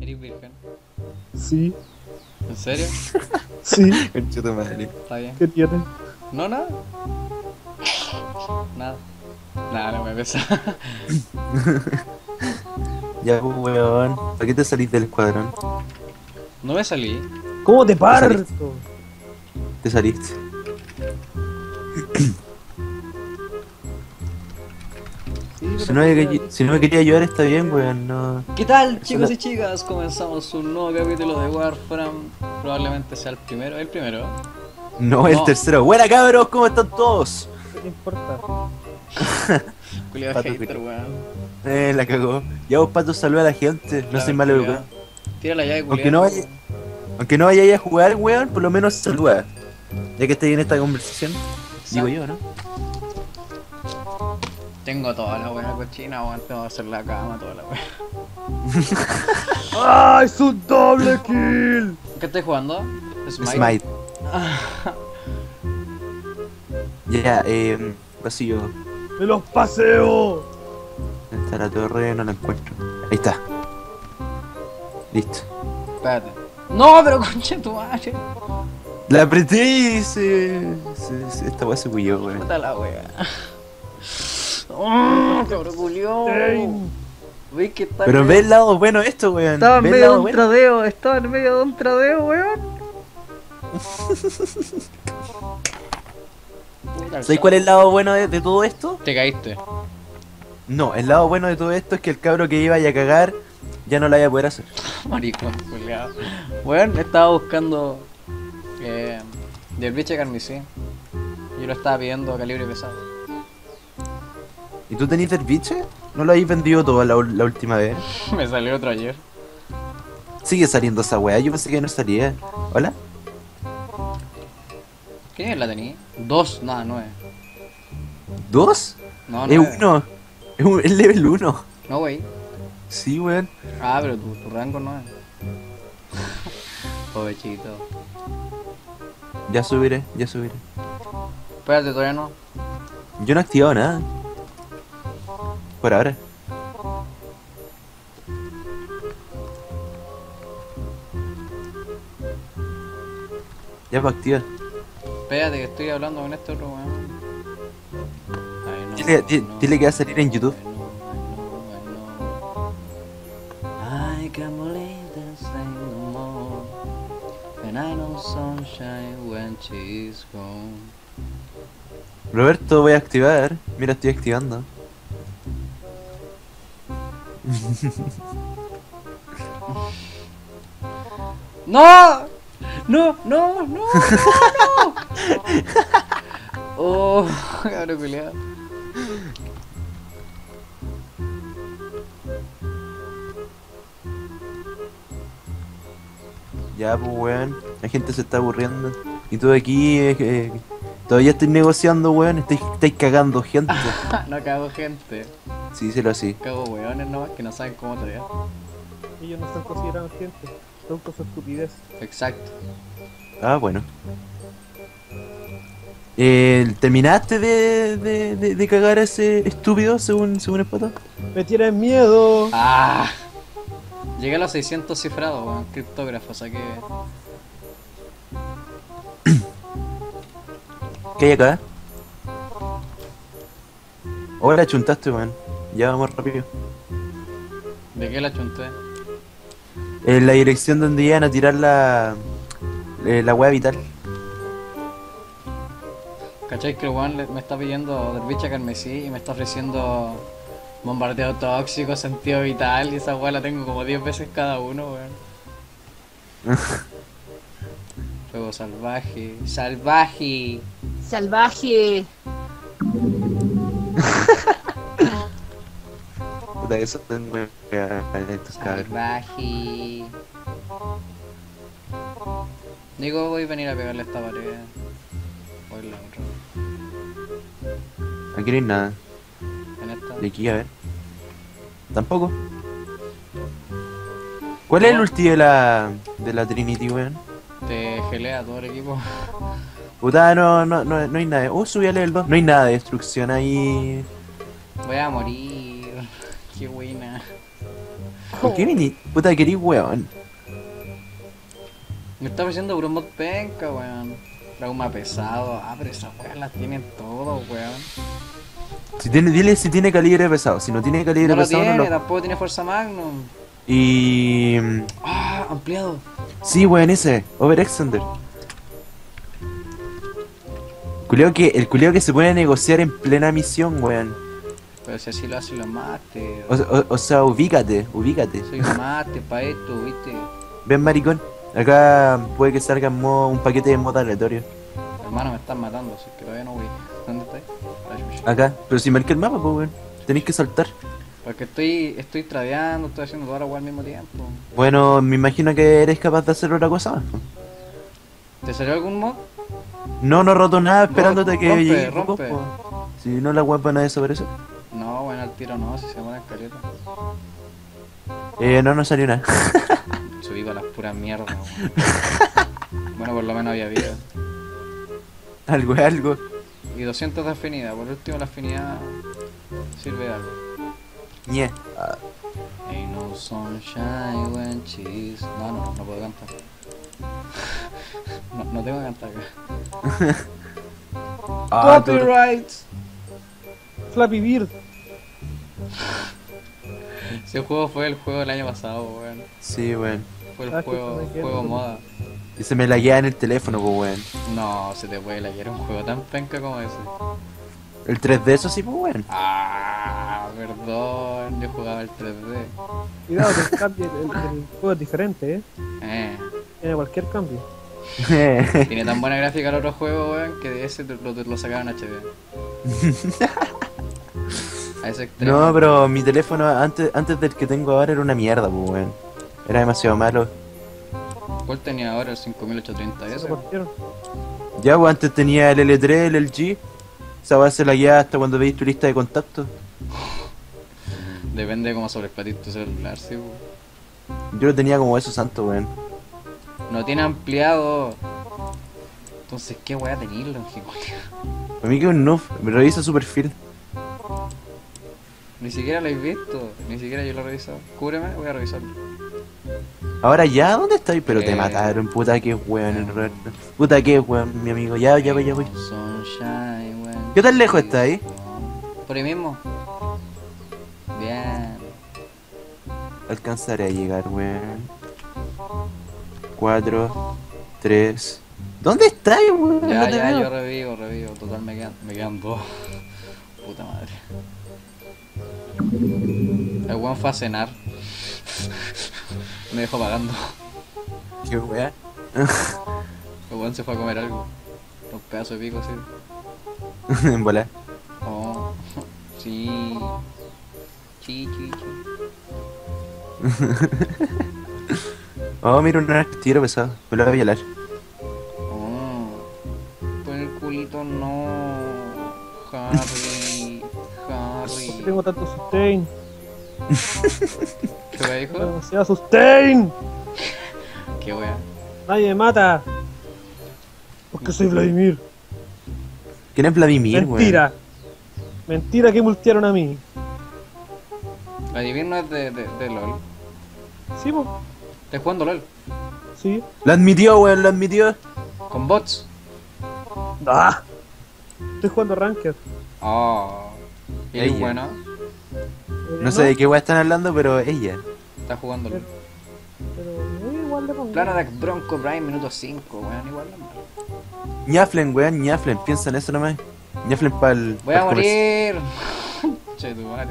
¿Eres virgen? Sí, ¿En serio? sí, Concha tu madre. Está bien. ¿qué tiene? ¿No, nada? Nada. Nada, no me pesa. Ya, pues, weón. ¿Para qué te salís del escuadrón? No me salí. ¿Cómo te parto? Te saliste. Si no, me, ¿cómo quería- si no me quería ayudar, está bien, weón. No. ¿Qué tal, chicos no- y chicas? Comenzamos un nuevo capítulo de Warframe. Probablemente sea el primero. ¿El primero? No, el No. tercero. Buena cabros, ¿cómo están todos? ¿Qué te importa? Culiado Pato hater, weón. Eh, la cagó. Ya vos, pato, saluda a la gente. No Claro, soy mal culiao. educado. Tira la llave, Aunque no vaya- Aunque no vayáis a jugar, weón, por lo menos saluda. Ya que estáis en esta conversación. Digo yo, ¿no? Tengo toda la buena cochina, weón. Tengo que hacer la cama, toda la. ¡Ah, es un doble kill! ¿Qué estás jugando? Smite. Smite. Ya, eh. Vacío. ¡Me los paseo! ¿Dónde está la torre? No la encuentro. Ahí está. Listo. Espérate. No, pero concha tu madre. La apreté y se. se- se- esta weá se cuilló, weón. La wea. Oh, culiao. Dang. ¿Veis que está Pero ve el lado bueno de esto, weón. Estaba en medio de un bueno. tradeo, estaba en medio de un tradeo, weón. ¿Sabes cuál es el lado bueno de, de todo esto? Te caíste. No, el lado bueno de todo esto es que el cabro que iba a cagar ya no lo vaya a poder hacer. Maricón, culiao. Weón, estaba buscando. Eh, del biche carmesí. Yo lo estaba pidiendo a calibre pesado. ¿Y tú tenés el biche? ¿No lo habéis vendido todo la, última vez? Me salió otro ayer. Sigue saliendo esa weá, yo pensé que no salía. ¿Hola? ¿Qué la tenía? Dos, nada, nueve. ¿Dos? No, es nueve. uno. Es, un- es level uno. No, wey. Sí, weón. Ah, pero tu, tu rango no es. Pobrecito. Ya subiré, ya subiré. Espérate, todavía no. Yo no he activado nada. Por ahora. Ya para activar. Espérate que estoy hablando con este otro weón. No, Dile, di- no, dile que va a salir en YouTube. ay, no, ay, no, ay, no. I can't believe this thing no more. And I know sunshine when she's gone. Roberto, voy a activar. Mira, estoy activando. ¡No! ¡No! ¡No! ¡No! ¡No! ¡No! ¡Oh! Cabrón culiado. Ya, pues, weón. La gente se está aburriendo. Y tú aquí, eh, eh, todavía estoy negociando, weón. Estáis, estáis cagando gente. No cago gente. Sí, díselo así. Cago weones nomás que no saben cómo traer. Ellos no están considerados gente. Son cosas estupidez. Exacto. Ah, bueno. Eh, ¿Terminaste de, de, de, de cagar a ese estúpido, según, según el pato? ¡Me tienen miedo! ¡Ah! Llegué a los 600 cifrados, weón. Criptógrafo, saqué. ¿Qué hay acá? Ahora chuntaste, weón. Ya vamos rápido. ¿De qué la chunté? En la dirección donde iban a tirar la. eh, la wea vital. ¿Cachai que el weón me está pidiendo dervicha carmesí y me está ofreciendo bombardeo tóxico, sentido vital y esa weá la tengo como 10 veces cada uno, weón. Fuego salvaje, salvaje. Salvaje. Eso tengo estos cabros. Salvaje. Digo, voy a venir a pegarle esta pared. O en la otra. Aquí no hay nada. En esta. De aquí, a ver. Tampoco. ¿Cuál es el ulti de la. de la Trinity, weón? Te gelea todo el equipo. Puta, no, no, no, no hay nada. Oh, subí a level 2. No hay nada de destrucción ahí. Voy a morir. Qué buena. ¿Por qué vini? Puta, querís weón. Me está ofreciendo puro mod penca, weón. Trauma pesado. Ah, pero esas weas las tienen todo, weón. Si tiene, dile si tiene calibre pesado. Si no tiene calibre No lo pesado, tiene, no lo. tampoco tiene fuerza magnum. Y. mm, Ah, ampliado. Sí, weón, ese. Overextender. Culeo que, el culeo que se puede negociar en plena misión, weón. Pero si así lo hace, lo mate. O, o- o sea, ubícate, ubícate. Soy mate pa' esto, viste. Ven, maricón. Acá puede que salga un paquete de modo aleatorio. Hermano, me están matando, así que todavía no voy. ¿Dónde estáis? Acá. Pero si marca el mapa, pues, weón. Tenéis que saltar. Porque estoy, estoy tradeando, estoy haciendo toda la weá al mismo tiempo. Bueno, me imagino que eres capaz de hacer otra cosa más. ¿Te salió algún mod? No, no he roto nada esperándote a que Rompe, llegue. rompe. Si no, la weá van a desaparecer. No, bueno, al tiro no, si se muere caleta. Eh, no, no salió nada. Subí con las puras mierdas. Bueno, por lo menos había vida. algo es algo. Y 200 de afinidad, por último la afinidad sirve de algo. Ñe. Ah, Ain't no sunshine when she's... No, no, no puedo cantar. No, no tengo que cantar acá. ah, tú- Copyright. Flappy Bird. Ese juego fue el juego del año pasado, weón. Sí, weón. Fue el Ah, juego, moda. Y se me laguea en el teléfono, pues, weón. No, se te puede laguear un juego tan penca como ese. El 3D, eso sí, pues, weón. Ah, perdón, yo jugaba el 3D. Cuidado que el, el juego es diferente, ¿eh? Eh, Tiene cualquier cambio. tiene tan buena gráfica el otro juego, weón, que de ese lo, lo sacaron en HD. A ese extremo. no, pero mi teléfono antes, antes del que tengo ahora era una mierda, pues, weón. Era demasiado malo. ¿Cuál tenía ahora el 5830 Se ese? Ya, pues antes tenía el L3, el LG. Esa va a ser la guía hasta cuando veis tu lista de contactos. Depende de cómo sobreexplotes tu celular, sí, weón. Yo lo tenía como eso santo, weón. No tiene ampliado. Entonces, ¿qué weá tenerlo en? Para mí que es un noob. Me revisa su perfil. Ni siquiera lo he visto, ni siquiera yo lo he revisado. Cúbreme, voy a revisarlo. Ahora ya, ¿dónde estáis? Pero te Eh. mataron, puta que weón, el Roberto. Puta que weón, mi amigo. Ya, ya, ya, voy. Sunshine, weón. ¿Qué tan lejos está ahí? Por ahí mismo. Bien. Alcanzaré a llegar, weón. 4, 3. ¿Dónde estáis, weón? Ya, ya, veo. yo revivo, revivo. Total, me quedan, me quedan dos. Puta madre. El weón fue a cenar. me dejó pagando. Qué weón. El weón se fue a comer algo. Un pedazo de pico, así. en volar. Oh, sí. Sí, sí, sí. Oh, mira un tiro pesado. Me lo voy a violar. Oh, pon el culito no. Harry. Harry. Tengo tanto sustain. ¿Qué Tengo dijo? demasiado sustain. ¿Qué wea? Nadie me mata. Porque soy Vladimir. ¿Quién es Vladimir, weón? Mentira. Mentira que multearon a mí. Vladimir no es de, de, de LOL. Sí, pues. ¿Estás jugando LOL? Sí. Lo admitió, weón, lo admitió. ¿Con bots? Ah. Estoy jugando Ranked. Oh. ¿Y bueno? Eh, No sé de qué weón están hablando, pero ella. Estás jugando LOL. Pero eh, igual le pongo. Plano de Bronco Prime, minuto 5, weón, igual la madre. Ñaflen, weón, Ñaflen. Piensa en eso nomás. Ñaflen para el. Voy a morir. che, tu madre.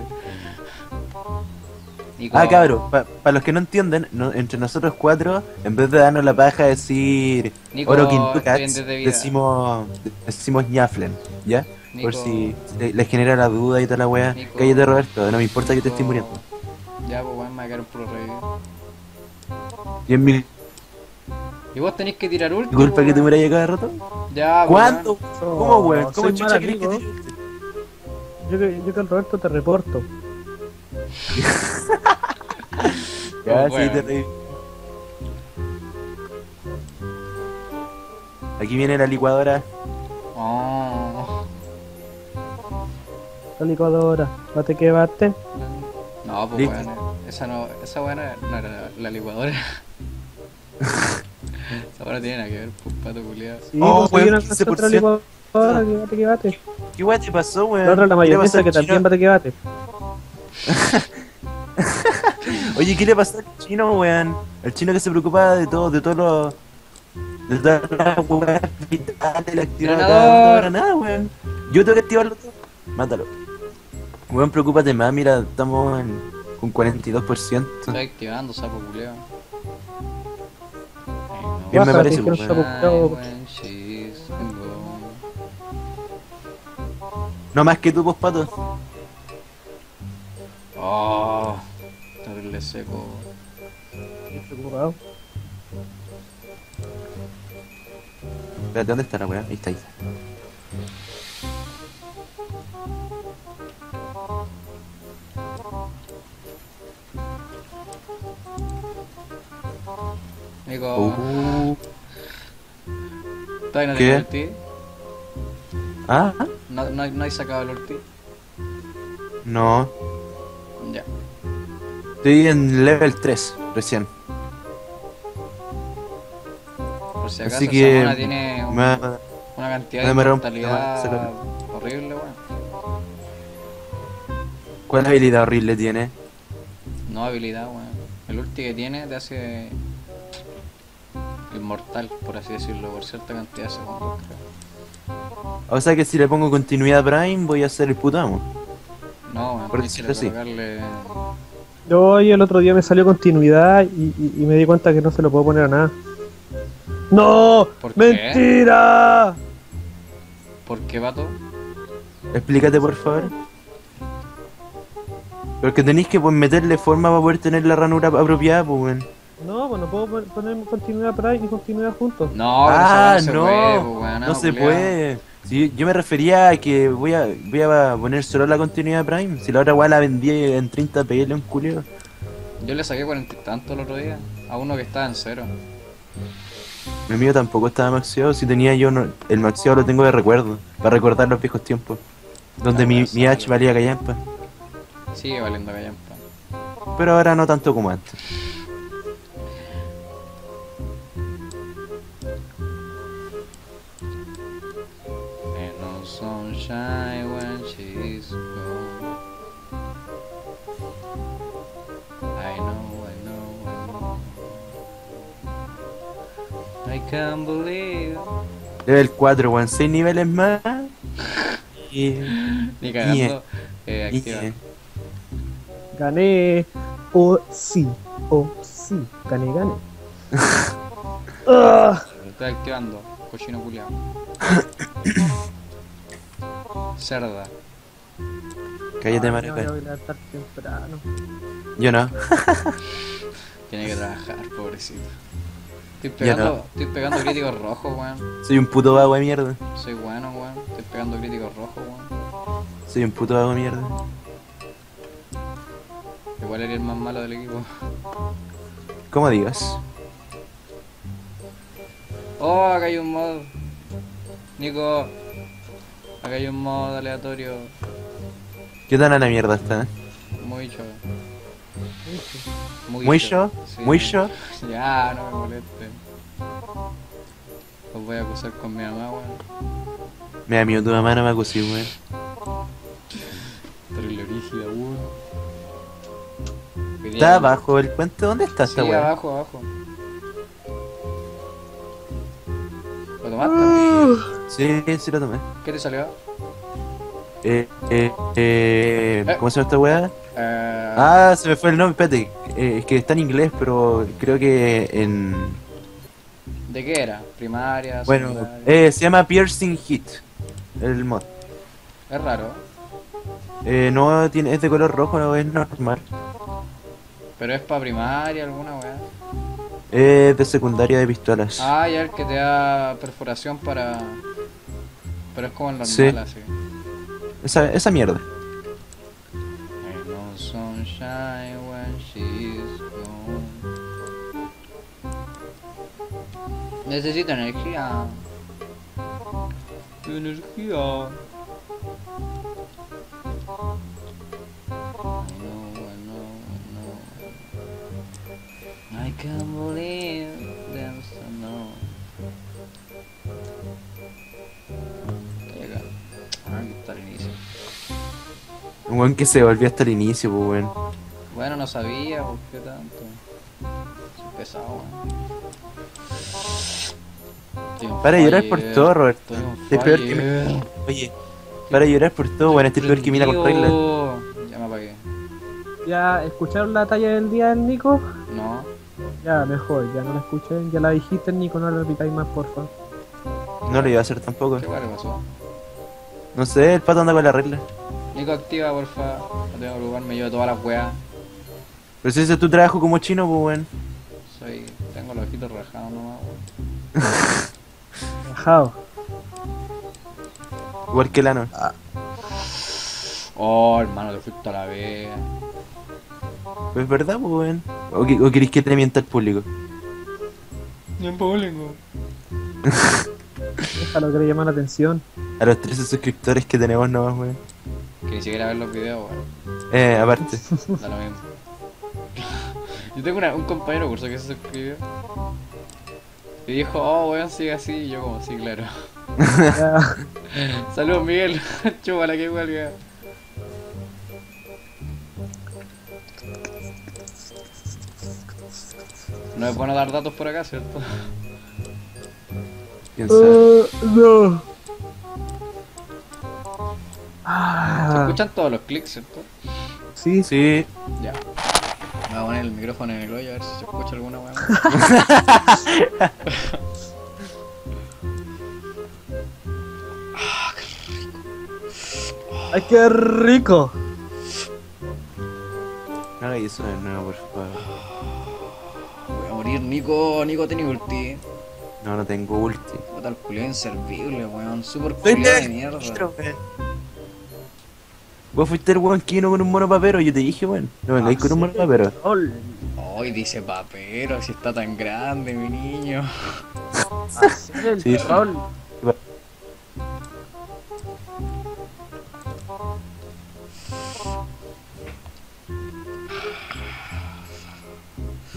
Nico, Ah, cabrón, para los que no entienden, no- entre nosotros cuatro, en vez de darnos la paja de decir Nico, oro quintucats, decimos, decimos ñaflen, ¿ya? Nico. Por si le- les genera la duda y toda la wea. Nico. Cállate, Roberto, no me importa que te estés muriendo. Ya, pues weón, me va a caer un puro rey. Y es mi Y vos tenés que tirar último. culpa que te weón. mueras cada rato. Ya, pues, ¿Cuándo? Oh, ¿Cómo, weón? ¿Cómo chucha crees que te Yo, que- yo que al Roberto te reporto. Ya, Oh, sí, weón. te reí. Aquí viene la licuadora. Oh. La licuadora. Bate que bate. No, pues Listo. weón, ese Esa no, esa weá no era, no era la, la licuadora. esa weá no tiene nada que ver, pues pato culiado. Sí, Oh, pues weón, una cosa otra 15%. licuadora que bate que bate. ¿Qué weá te pasó, weón? La otra la ¿Qué le pasó mayonesa que también bate que bate. Oye, ¿qué le pasó al chino, weón? El chino que se preocupaba de todo, de todos los. De todas las weas vitales, la Granador. cada granada, weón. Yo tengo que activarlo todo. Mátalo. Weón, preocúpate más, mira, estamos en, con 42%. Estoy activando sapo culiado. Bien me parece, no weón. No más que tú, pues, pato. Oh, terrible seco. Estoy preocupado. Espérate, ¿dónde está la weá? Ahí está, ahí está. Nico, Uh, ¿todavía no ¿qué? ulti? ah, ¿No, no, no hay sacado el ulti? no. Estoy en level 3 recién. Por si acaso Así que. tiene un- me- una cantidad de mortalidad horrible, weón. ¿Cuál habilidad horrible tiene? No habilidad, weón. El ulti que tiene te hace inmortal, por así decirlo, por cierta cantidad de segundos, creo. O sea que si le pongo continuidad Prime voy a ser el puto amo. No, weón, Por tienes que decirlo así. Yo hoy el otro día me salió continuidad y, y- y me di cuenta que no se lo puedo poner a nada. ¡No! ¿Por qué? ¡Mentira! ¿Por qué, vato? Explícate por favor. Porque tenéis que pues, meterle forma para poder tener la ranura apropiada, pues weón. No, pues no puedo pon- poner continuidad Prime y continuidad juntos. No, ah, no, weá no se puede, pues, weón, no se puede. Sí, yo me refería a que voy a, voy a poner solo la continuidad Prime. Si la otra weá la vendí en 30 PL un culio. Yo le saqué 40 y tanto el otro día, a uno que estaba en cero. El mío tampoco estaba maxeado. Si tenía yo no- el maxeado lo tengo de recuerdo. Para recordar los viejos tiempos. Donde Ah, mi, mi H valía callampa. Sigue valiendo callampa. Pero ahora no tanto como antes. Sunshine when she's gone. I know, I know, I know. I can't believe. Level 4, weón. 6 niveles más. Y. Ni cagando. Eh, y- activa. Gané. Oh, sí. Oh, sí. Gané, gané. Estoy activando. Cochino culiao. Cerda. Cállate, me marica. voy a levantar temprano. Yo no. Tiene que trabajar, pobrecito. Estoy pegando, no. estoy pegando críticos rojos, weón. Soy un puto vago de mierda. Soy bueno, weón. Estoy pegando críticos rojos, weón. Soy un puto vago de mierda. Igual eres el más malo del equipo. ¿Cómo digas? Oh, acá hay un mod. Nico. Acá hay un mod aleatorio. ¿Qué tan a la mierda está? ¿Muy yo? Sí. ¿Muy yo? Ya, no me molesten. Os voy a acusar con mi mamá, weón. Me da miedo tu mamá, no me acusé, weón. Terrible rígida, weón. ¿Está abajo el puente? ¿Dónde está esta Sí, abajo, abajo. ¿Lo tomaste? Sí, sí lo tomé. ¿Qué te salió? Eh, eh, eh, ¿Cómo se llama esta weá? Eh, Ah, se me fue el nombre, espérate. Eh, es que está en inglés, pero creo que en... ¿De qué era? ¿Primaria? Bueno, eh, se llama Piercing Hit. El mod. Es raro, Eh, no tiene, es de color rojo, no es normal. pero es para primaria alguna weá. Es de secundaria de pistolas. Ah, ya el que te da perforación para. Pero es como el normal, Sí. así. Esa, esa mierda. Ain't no sunshine when she's gone. Necesito energía. Energía. I know, know, know, can't believe them so no. Weón que se volvió hasta el inicio, pues weón. Bueno, no sabía, ¿por qué tanto? Soy pesado, weón. Para de llorar por todo, Roberto. Estoy peor que. Oye, para de llorar por todo, weón. Este es peor que mira con regla. Prendido. Ya me apagué. ¿Ya escucharon la talla del día del Nico? No. Ya, mejor, ya no la escuché. Ya la dijiste, Nico, no la repitáis más, porfa. No lo iba a hacer tampoco. ¿Qué pasó? No sé, el pato anda con la regla. Nico, activa, porfa. No tengo preocuparme yo de todas las weas. Pero si ese es tu trabajo como chino, pues weón. Soy. Tengo los ojitos rajados nomás, weón. Bajado. Igual que el ano. Oh, hermano, te fuiste a la vez. Pues es verdad, pues weón. ¿O, que- o queréis que te mienta el público? En público. Déjalo que le llama la atención. A los 13 suscriptores que tenemos nomás, weón. Ni siquiera ver los videos, weón. Eh, aparte. Da lo mismo. Yo tengo una- un compañero curso que se suscribió. Y dijo, oh, weón, sigue así. Y yo, como, sí, claro. Saludos, Miguel. Chúpala que huelga. No es bueno dar datos por acá, ¿cierto? Quién sabe. Eh, no. Se Ah, escuchan todos los clics, ¿cierto? sí, Sí. Ya. Me voy a poner el micrófono en el hoyo a ver si se escucha alguna weá. ¡Ay, qué rico! No hagáis eso de nuevo, por favor. Voy a morir, Nico. Nico, tenés ulti. No, no tengo ulti. Puta, el culiao inservible, weón. Super de de- mierda. Vos fuiste el weón que vino con un mono papero, yo te dije, weón. No vengáis con un mono papero. Ol. Ay, dice papero, si está tan grande, mi niño. Hacer el Sí. troll.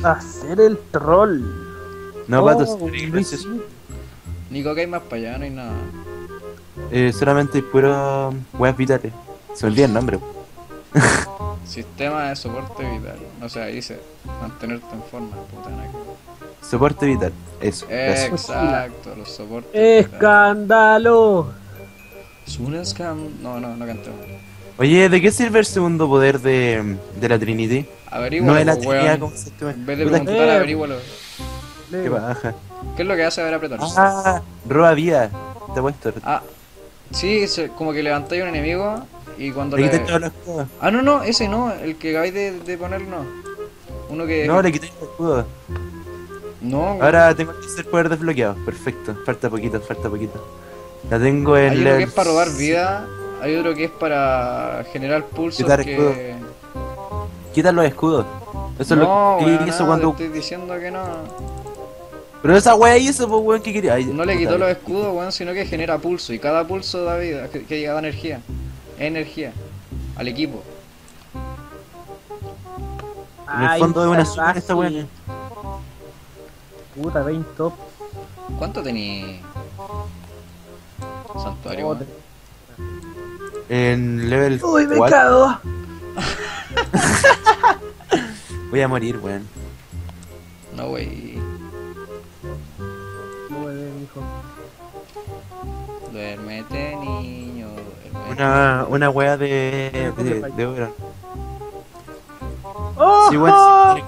Hacer el troll. No, Oh, pato, sí. Nico, que hay más para allá, no hay nada. Eh, solamente hay puro weas vitales. Se me olvida el nombre. Sistema de soporte vital. O sea, dice mantenerte en forma, puta que- Soporte vital. Eso. Exacto, los soportes. vitales. ¡Escándalo! Es un scam. No, no, no cantemos. Oye, ¿de qué sirve el segundo poder de, de la Trinity? Averígualo, no es la Trinidad weón. como se. En vez de preguntar, Eh. averígualo. Qué Leo. baja. ¿Qué es lo que hace? A ver, apretar. Ah, roba vida. Te he puesto. Ah, sí, como que levantáis a un enemigo y cuando Le escudos. Ah, no, no, ese no, el que acabáis de, de poner no. Uno que. No, le quitas los escudos. No. Ahora tengo el tercer poder desbloqueado. Perfecto. Falta poquito, falta poquito. La tengo en Hay uno que es para robar vida, hay otro que es para generar pulsos Quitar que. Quita los escudos. Eso es lo que hizo cuando. te estoy diciendo que no. Pero esa wea hizo, pues weón, que quería. Ay, No le quitó los escudos, weón, sino que genera pulso. Y cada pulso da vida, que, que da energía. Energía. Al equipo. En el Ay, fondo de una super esta wea. Puta, 20 top. ¿Cuánto tení? Santuario, Oh, weón? En level. Uy, me 4. cago. Voy a morir, weón. No, wey. No, bebé, niño. Duérmete. Una, una wea de. de, de oro. ¡Oh! Sí, weón, sí,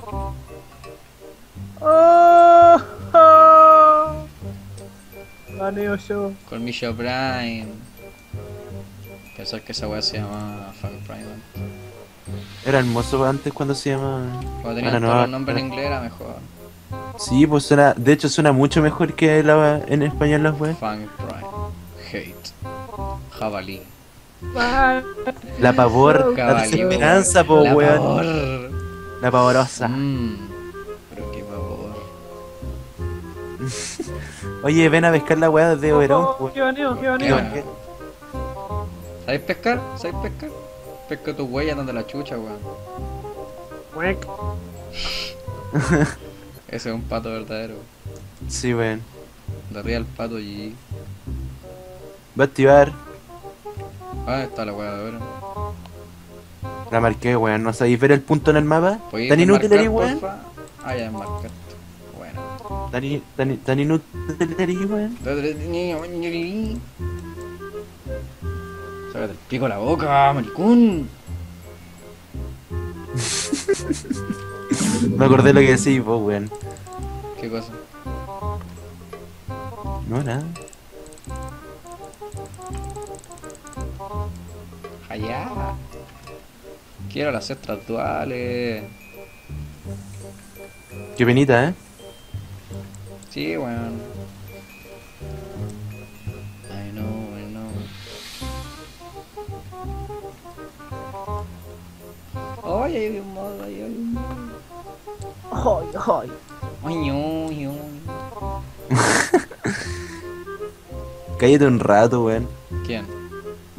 ¡Oh! ¡Oh! Baneo yo. Colmillo Prime. Pensar que esa weá se llama Fan Prime. antes. Era hermoso antes cuando se llama. Cuando no, todos los nombres en inglés era mejor. Sí, pues suena. De hecho, suena mucho mejor que la, en español las weas. Fan Prime. Hate. Jabalí. La pavor, la desesperanza, po La weón. pavor. La pavorosa. Mmm. Pero qué pavor. Oye, ven a pescar la wea de Oberón, Oh, pues. ¡Qué baneo, qué baneo! ¿Sabes pescar? ¿Sabes pescar? Pesca tus huellas donde la chucha, weón. Ese es un pato verdadero. Sí, weón. De arriba el pato y. Va a activar. Ah, está la weá de oro. La marqué, weón. ¿No sabéis ver el punto en el mapa? ¿Podéis ¿Tan inútil eres, weón? Ah, ya desmarcaste. Bueno. ¿Tan, in- tan, tan inútil eres, weón? Sácate el pico a la boca, maricón. Me acordé lo que decís vos, weón. ¿Qué cosa? No, nada. Allá. Quiero las extras duales. Qué penita, ¿eh? Sí, weón. I know, I know. Ay, hay un modo, ay, hay un modo. Ay, ay. Ay, no, no. Cállate un rato, weón. ¿Quién?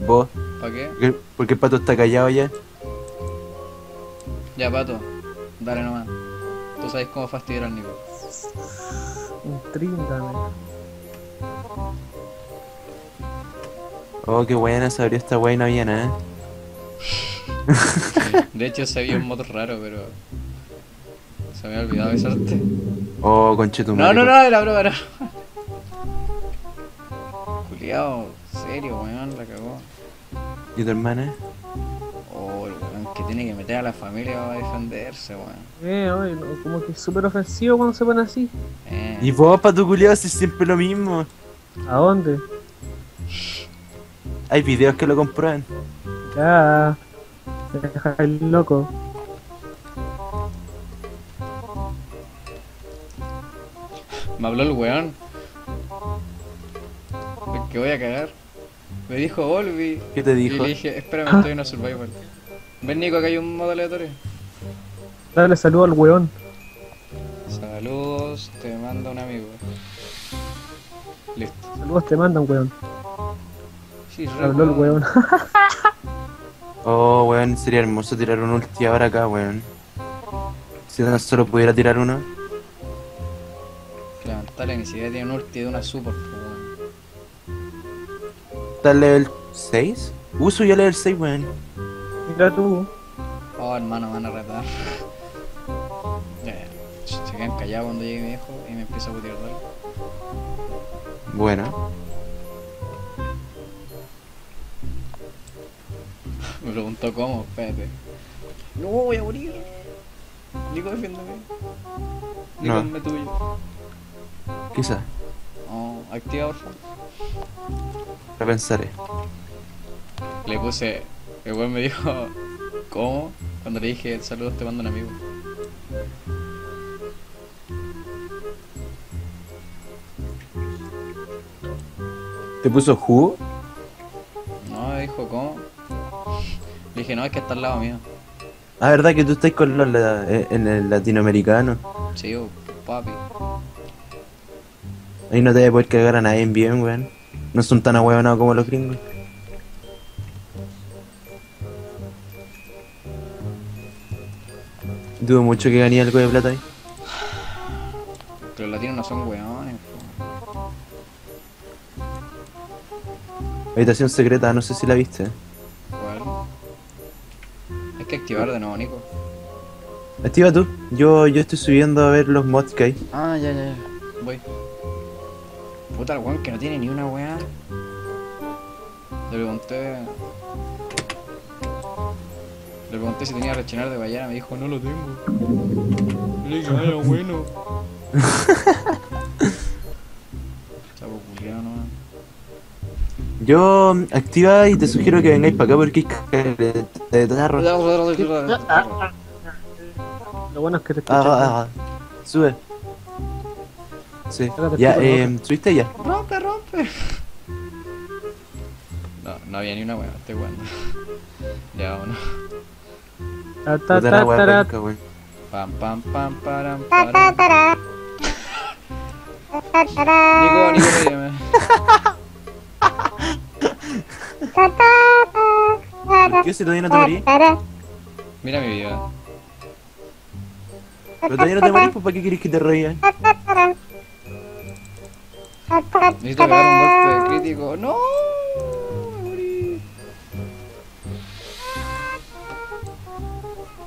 Vos. ¿Para qué? ¿Por qué- ¿Por qué el pato está callado ya? Ya, pato. Dale nomás. Tú sabes cómo fastidiar al Nico. Intríngame. Oh, qué buena se abrió esta weá y no había nada. De hecho, se vio un modo raro, pero. Se me había olvidado avisarte. Oh, conche tu No, no, no, era broma, era. Culiao, serio, weón, la cagó. ¿Y tu hermana? Oh, el weón que tiene que meter a la familia para defenderse, weón. Eh, ay, no, como que es súper ofensivo cuando se pone así. Eh, Y vos, pato culiado, si es siempre lo mismo. ¿A dónde? Hay videos que lo comprueban. Ya. Me deja el loco. me habló el weón. El que voy a cagar. Me dijo Volvi. ¿Qué te Y dijo? le dije, espérame, estoy en una survival. Ven, Nico, acá hay un modo aleatorio. Dale saludo al weón. Saludos, te manda un amigo. Listo. Saludos te mandan, weón. Sí, Habló el weón. Oh, weón, sería hermoso tirar un ulti ahora acá, weón. Si tan solo pudiera tirar uno. Lamentable, ni siquiera tiene un ulti de una super, weón. ¿Está level 6? Uh, subió a level 6, weón. Mira tú. Oh, hermano, me van a retar. Se quedan callados cuando llegue mi hijo y me empieza a putear dale. Bueno. Me preguntó cómo, espérate. No, voy a morir. Nico, defiéndeme. Nico, No. tuyo. Quizá. Oh, activa, por favor. Pensaré. Le puse. El weón me dijo, ¿cómo? Cuando le dije, saludos, te mando un amigo. ¿Te puso Who? No, me dijo, ¿cómo? Le dije, no, es que está al lado mío. Ah, ¿verdad que tú estás con los la- eh, en el latinoamericano? Sí, oh, papi. Ahí no te debe poder cagar a nadie bien, weón. No son tan ahueonados como los gringos. Dudo mucho que gane algo de plata ahí. Que los latinos no son weones. Habitación secreta, no sé si la viste. ¿Cuál? Hay que activar de nuevo, Nico. Activa tú. Yo, yo estoy subiendo a ver los mods que hay. Ah, ya, ya, ya. Voy. Puta, el weón que no tiene ni una weá. Le pregunté. Le pregunté si tenía rechinar de ballena, me dijo, no lo tengo. Le dije, ah, bueno. Chavo culiao, no. Yo activa y te sugiero que vengáis para acá porque caleta de tarro. Lo bueno es que te Ah, escuchan. ah, ah. Sube. Sí. Ya, eh, ¿subiste ya? Rompe, rompe. No, no había ni una weá, estoy jugando. Ya, vámonos. Ta. Pam, pam, pam, param, param. Nico, Nico, mírame. ¿Por qué se lo dieron a tu morir? Mira mi video. Pero todavía no te morís, pues ¿para qué querés que te rían? Necesito pegar un golpe crítico. ¡No! Me morí.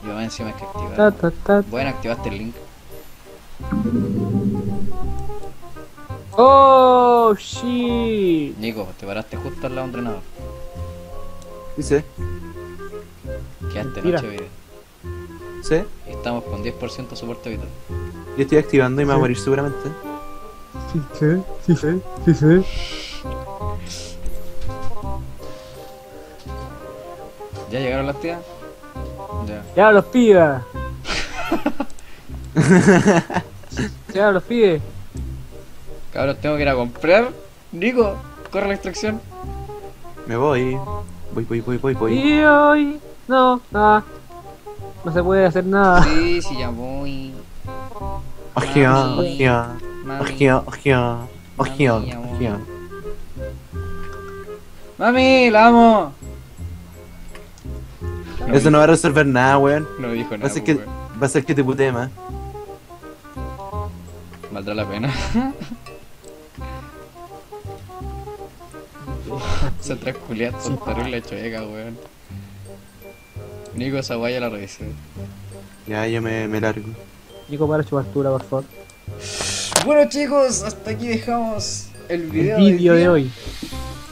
Yo encima hay que activar. Bueno, activaste el link. Oh, shit. Nico, te paraste justo al lado de un entrenador. Dice, Quedaste Mentira. noche vida. ¿sí? Y estamos con 10% soporte vital. Yo estoy activando y me va a morir seguramente. Sí, sí, sí, sí, sí, sí. ¿Ya llegaron las tías? Ya. Ya los pibes. ya los pibes. Cabros, tengo que ir a comprar. Nico, corre la extracción. Me voy. Voy, voy, voy, voy, voy. Y hoy. No, nada. No se puede hacer nada. Sí, sí, ya voy. Ojía, Mami. Mami. ojía, ojía, ojía, Mami, la amo. No, Eso no va a resolver nada, weón. no dijo Va a nada. ser pues, que, weón. va a ser que te putee más. Valdrá la pena. Se tres culiadas son terrible chueca, weón. Nico, esa guaya la revisé. Ya, yo me, me largo. Nico, para chupartura, por favor. Bueno, chicos, hasta aquí dejamos el El video, de hoy.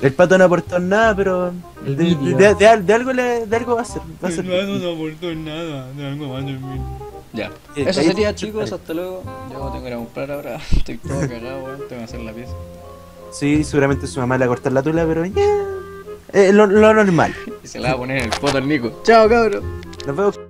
El pato no aportó nada, pero. El De, vídeo. de, de al- de algo le, de algo va a ser. Va a ser. no aportó nada, de algo más de mí. Ya, Eh, eso ahí- sería, chicos, hasta luego. Yo tengo que ir a comprar ahora. Estoy todo cagado, weón. Tengo que hacer la pieza. Sí, seguramente su mamá le va a cortar la tula, pero ya. Eh, lo, lo normal. Y se la va a poner en el foto al Nico. Chao, cabrón. Nos vemos.